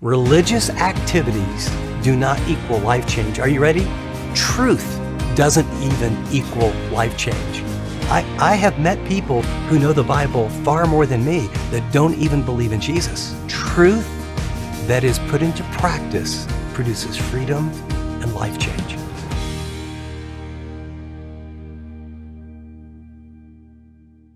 Religious activities do not equal life change. Are you ready? Truth doesn't even equal life change. I, I have met people who know the Bible far more than me that don't even believe in Jesus. Truth that is put into practice produces freedom and life change.